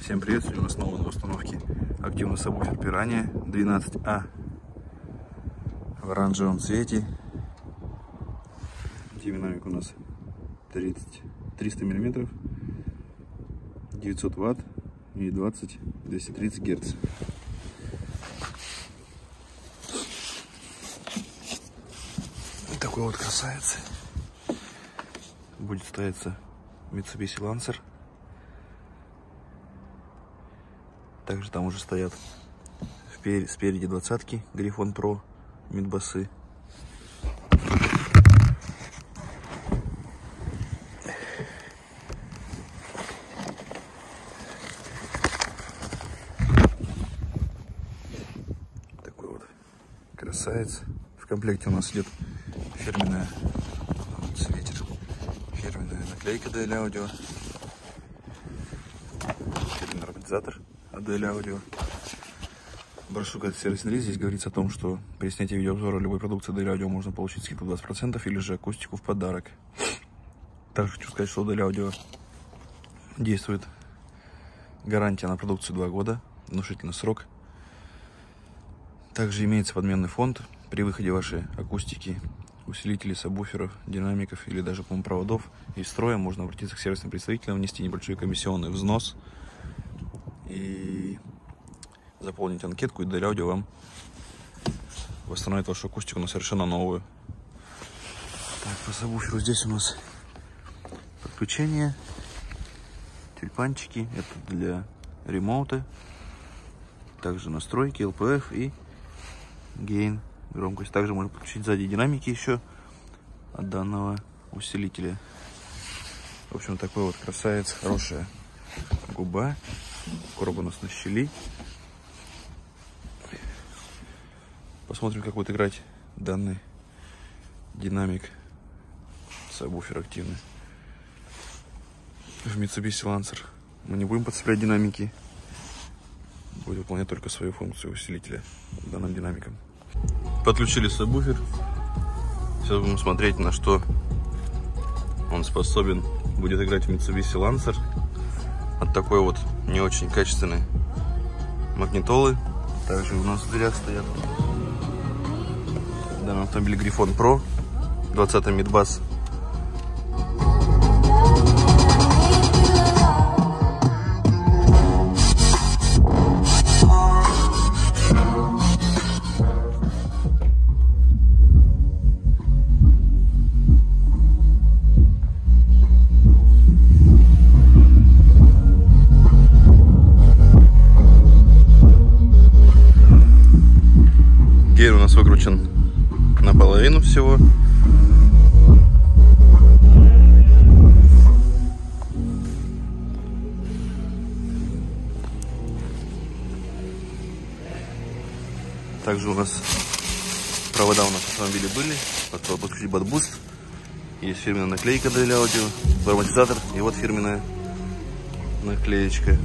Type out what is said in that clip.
Всем привет! Сегодня у нас снова на установке активный сабвуфер Пирания 12А в оранжевом цвете. Динамик у нас 30, 300 миллиметров, 900 ватт и 20 230 герц. Такой вот красавец. Будет ставиться Mitsubishi Lancer. Также там уже стоят спереди двадцатки Грифон Про мидбасы. Такой вот красавец. В комплекте у нас идет фирменная светит фирменная наклейка для аудио фирменный ароматизатор ADL Audio. Прошу как сервисный лист. Здесь говорится о том, что при снятии видеообзора любой продукции ADL Audio можно получить скидку 20% или же акустику в подарок. Также хочу сказать, что ADL Audio действует гарантия на продукцию 2 года, внушительный срок. Также имеется подменный фонд при выходе вашей акустики, усилителей, сабвуферов, динамиков или даже проводов из строя. Можно обратиться к сервисным представителям, внести небольшой комиссионный взнос и заполнить анкетку, и Аудио вам восстановит вашу акустику на совершенно новую. Так, по сабвуферу здесь у нас подключение, тюльпанчики, это для ремоута, также настройки, LPF и гейн, громкость. Также можно подключить сзади динамики еще от данного усилителя. В общем, такой вот красавец, хорошая губа. Короб у нас на щели. Посмотрим, как будет играть данный динамик сабвуфер активный. В Mitsubishi Lancer мы не будем подцеплять динамики. Будет выполнять только свою функцию усилителя данным динамиком. Подключили сабвуфер. Сейчас будем смотреть, на что он способен будет играть в Mitsubishi Lancer от такой вот не очень качественной магнитолы. Также у нас в дверях стоят данный автомобиль Грифон Pro 20 мидбас нас выкручен наполовину всего. Также у нас провода у нас в автомобиле были. Подключить bass boost. Есть фирменная наклейка DL Audio, ароматизатор и вот фирменная наклеечка.